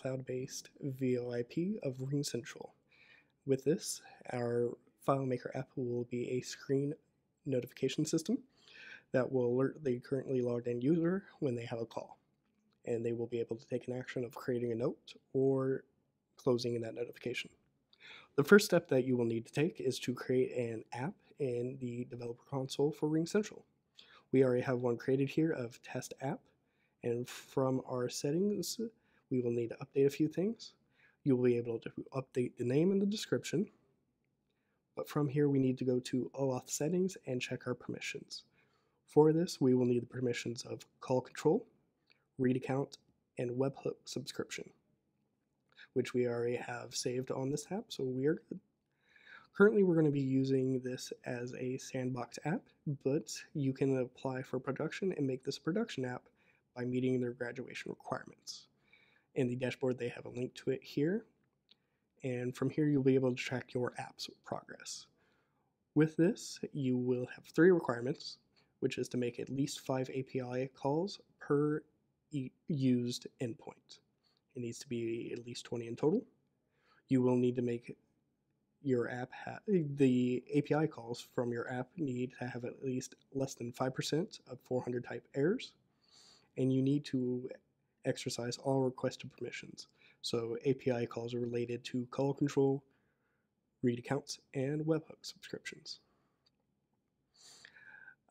cloud-based VoIP of RingCentral. With this, our FileMaker app will be a screen notification system that will alert the currently logged in user when they have a call. And they will be able to take an action of creating a note or closing that notification. The first step that you will need to take is to create an app in the developer console for RingCentral. We already have one created here of test app, and from our settings, we will need to update a few things. You will be able to update the name and the description, but from here we need to go to OAuth settings and check our permissions. For this, we will need the permissions of call control, read account, and webhook subscription which we already have saved on this app, so we are good. Currently, we're going to be using this as a sandbox app, but you can apply for production and make this a production app by meeting their graduation requirements. In the dashboard, they have a link to it here, and from here, you'll be able to track your app's progress. With this, you will have three requirements, which is to make at least five API calls per used endpoint. It needs to be at least 20 in total. You will need to make your app the API calls from your app need to have at least less than 5% of 400 type errors, and you need to exercise all requested permissions. So API calls are related to call control, read accounts, and webhook subscriptions.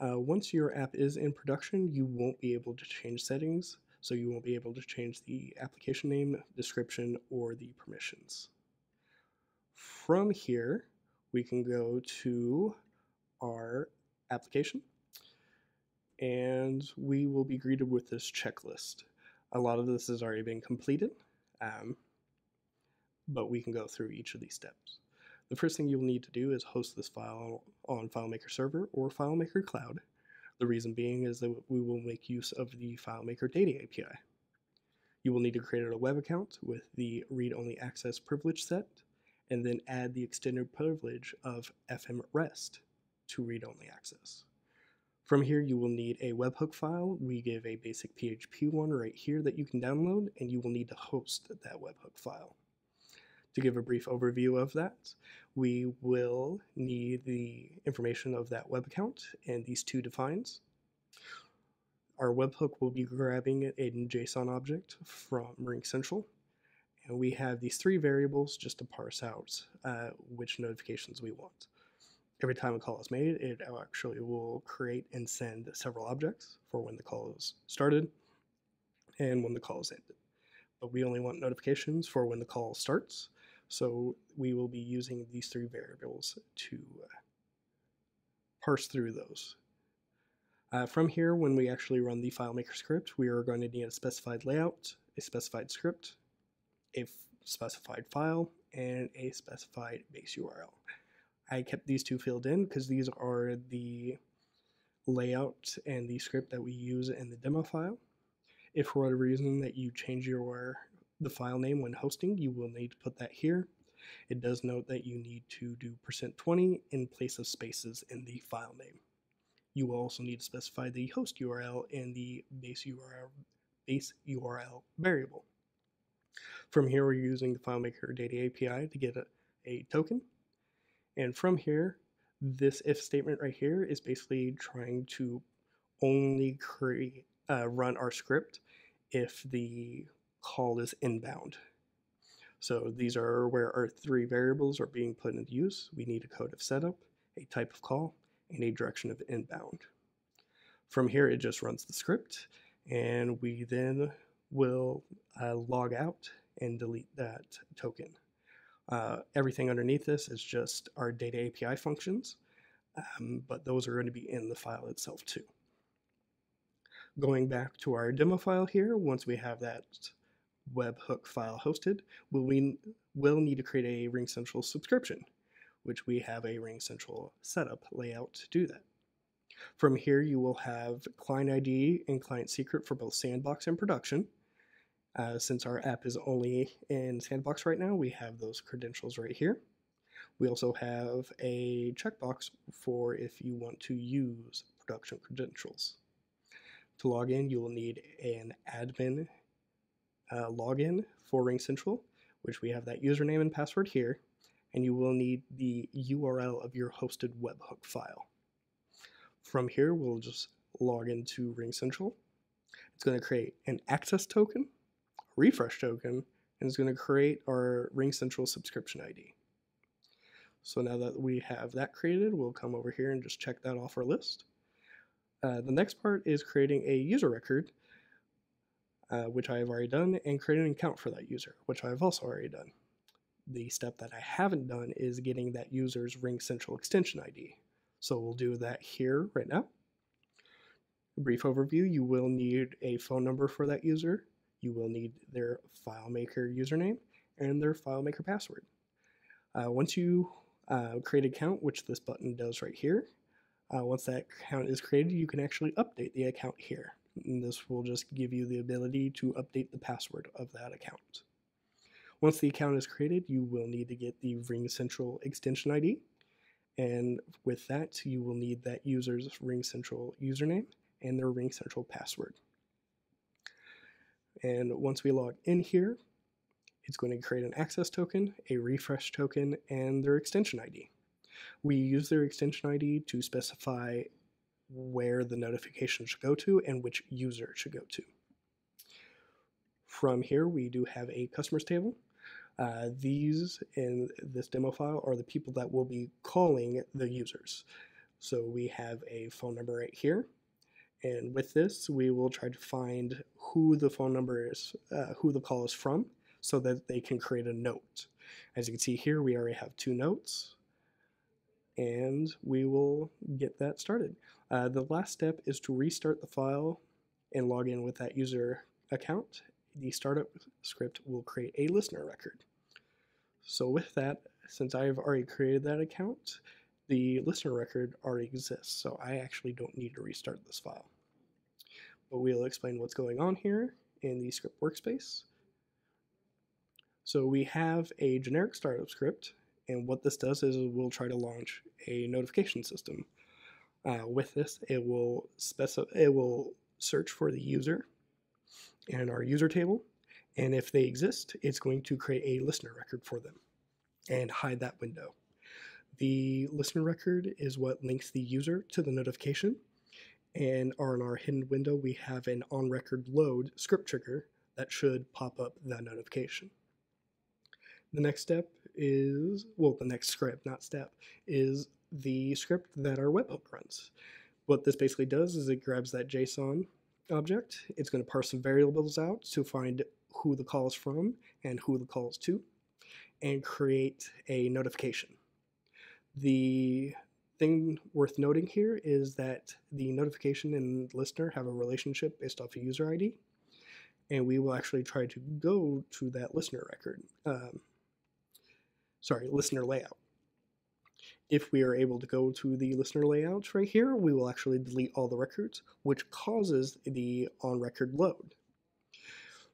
Uh, once your app is in production, you won't be able to change settings so you won't be able to change the application name, description, or the permissions. From here, we can go to our application and we will be greeted with this checklist. A lot of this has already been completed, um, but we can go through each of these steps. The first thing you'll need to do is host this file on FileMaker Server or FileMaker Cloud the reason being is that we will make use of the FileMaker Data API. You will need to create a web account with the read-only access privilege set, and then add the extended privilege of FM REST to read-only access. From here, you will need a webhook file. We give a basic PHP one right here that you can download, and you will need to host that webhook file. To give a brief overview of that, we will need the information of that web account and these two defines. Our webhook will be grabbing a JSON object from RingCentral, and we have these three variables just to parse out uh, which notifications we want. Every time a call is made, it actually will create and send several objects for when the call is started and when the call is ended. But we only want notifications for when the call starts so we will be using these three variables to uh, parse through those. Uh, from here, when we actually run the FileMaker script, we are going to need a specified layout, a specified script, a specified file, and a specified base URL. I kept these two filled in because these are the layout and the script that we use in the demo file. If for whatever reason that you change your the file name when hosting, you will need to put that here. It does note that you need to do percent %20 in place of spaces in the file name. You will also need to specify the host URL and the base URL, base URL variable. From here, we're using the FileMaker Data API to get a, a token. And from here, this if statement right here is basically trying to only create uh, run our script if the call is inbound. So these are where our three variables are being put into use. We need a code of setup, a type of call, and a direction of inbound. From here, it just runs the script, and we then will uh, log out and delete that token. Uh, everything underneath this is just our data API functions, um, but those are going to be in the file itself too. Going back to our demo file here, once we have that webhook file hosted, will we will need to create a RingCentral subscription, which we have a RingCentral setup layout to do that. From here, you will have client ID and client secret for both Sandbox and production. Uh, since our app is only in Sandbox right now, we have those credentials right here. We also have a checkbox for if you want to use production credentials. To log in, you will need an admin uh, login for RingCentral, which we have that username and password here, and you will need the URL of your hosted webhook file. From here, we'll just log into RingCentral. It's going to create an access token, refresh token, and it's going to create our RingCentral subscription ID. So now that we have that created, we'll come over here and just check that off our list. Uh, the next part is creating a user record, uh, which I have already done, and creating an account for that user, which I have also already done. The step that I haven't done is getting that user's RingCentral extension ID. So we'll do that here right now. A brief overview, you will need a phone number for that user, you will need their FileMaker username, and their FileMaker password. Uh, once you uh, create an account, which this button does right here, uh, once that account is created, you can actually update the account here. And this will just give you the ability to update the password of that account. Once the account is created, you will need to get the RingCentral extension ID. And with that, you will need that user's RingCentral username and their RingCentral password. And once we log in here, it's going to create an access token, a refresh token, and their extension ID. We use their extension ID to specify where the notification should go to and which user should go to. From here, we do have a customers table. Uh, these in this demo file are the people that will be calling the users. So we have a phone number right here. And with this, we will try to find who the phone number is, uh, who the call is from, so that they can create a note. As you can see here, we already have two notes, and we will get that started. Uh, the last step is to restart the file and log in with that user account. The startup script will create a listener record. So with that, since I've already created that account, the listener record already exists, so I actually don't need to restart this file. But we'll explain what's going on here in the script workspace. So we have a generic startup script, and what this does is we'll try to launch a notification system. Uh, with this, it will specify it will search for the user in our user table, and if they exist, it's going to create a listener record for them and hide that window. The listener record is what links the user to the notification. And on our hidden window, we have an on record load script trigger that should pop up that notification. The next step is, well, the next script, not step, is the script that our webhook runs. What this basically does is it grabs that JSON object, it's going to parse some variables out to find who the call is from and who the call is to, and create a notification. The thing worth noting here is that the notification and listener have a relationship based off a user ID, and we will actually try to go to that listener record. Um, sorry, listener layout. If we are able to go to the listener layouts right here, we will actually delete all the records, which causes the on record load.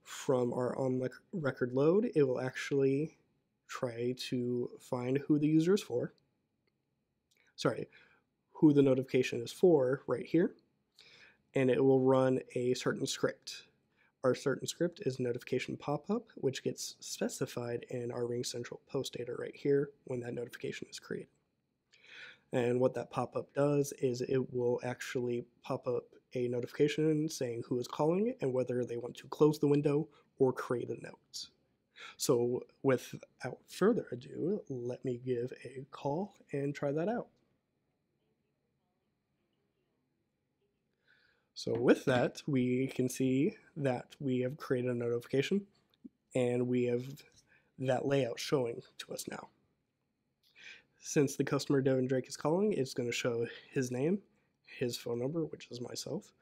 From our on record load, it will actually try to find who the user is for, sorry, who the notification is for right here, and it will run a certain script. Our certain script is notification pop-up, which gets specified in our RingCentral post data right here when that notification is created. And what that pop-up does is it will actually pop up a notification saying who is calling it and whether they want to close the window or create a note. So without further ado, let me give a call and try that out. So with that, we can see that we have created a notification and we have that layout showing to us now. Since the customer Devin Drake is calling, it's going to show his name, his phone number, which is myself,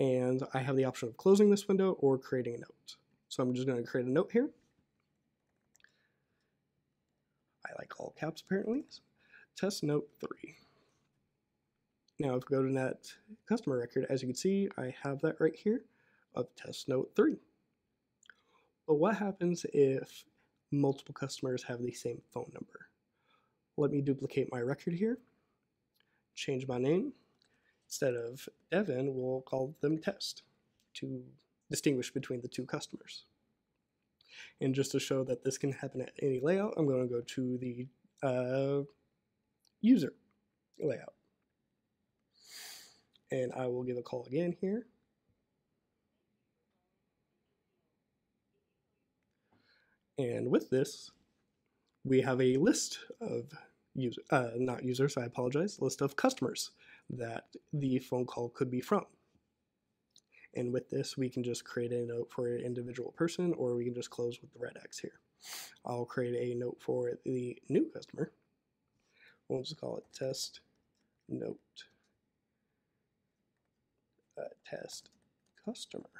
and I have the option of closing this window or creating a note. So I'm just going to create a note here. I like all caps apparently. Test note 3. Now if we go to that customer record, as you can see, I have that right here of test note 3. But what happens if multiple customers have the same phone number? Let me duplicate my record here, change my name. Instead of Devin, we'll call them test to distinguish between the two customers. And just to show that this can happen at any layout, I'm going to go to the uh, user layout. And I will give a call again here. And with this, we have a list of user, uh, not users, I apologize, list of customers that the phone call could be from. And with this, we can just create a note for an individual person, or we can just close with the red X here. I'll create a note for the new customer. We'll just call it test note uh, test customer.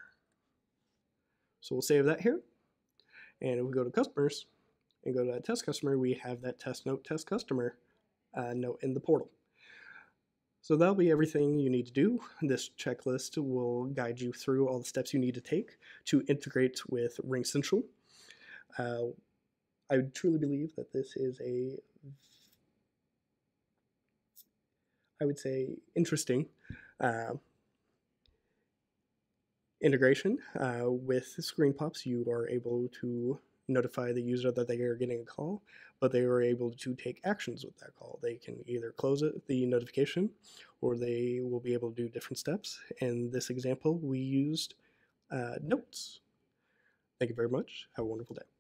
So we'll save that here. And if we go to customers and go to that test customer, we have that test note test customer uh, note in the portal. So that'll be everything you need to do. This checklist will guide you through all the steps you need to take to integrate with RingCentral. Uh, I truly believe that this is a, I would say, interesting uh, integration. Uh, with Screen Pops, you are able to notify the user that they are getting a call, but they are able to take actions with that call. They can either close it, the notification or they will be able to do different steps. In this example, we used uh, notes. Thank you very much. Have a wonderful day.